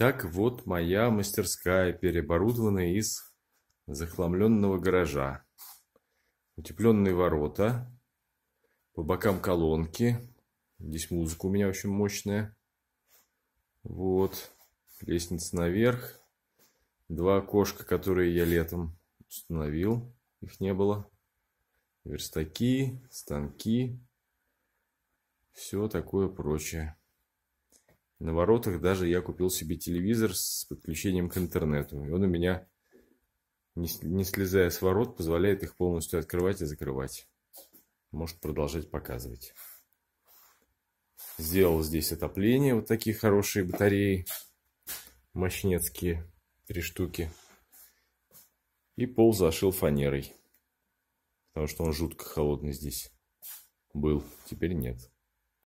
Итак, вот моя мастерская, переоборудованная из захламленного гаража. Утепленные ворота, по бокам колонки. Здесь музыка у меня очень мощная. Вот, лестница наверх. Два окошка, которые я летом установил, их не было. Верстаки, станки, все такое прочее. На воротах даже я купил себе телевизор с подключением к интернету. И он у меня, не слезая с ворот, позволяет их полностью открывать и закрывать. Может продолжать показывать. Сделал здесь отопление. Вот такие хорошие батареи. Мощнецкие. Три штуки. И пол зашил фанерой. Потому что он жутко холодный здесь был. Теперь нет.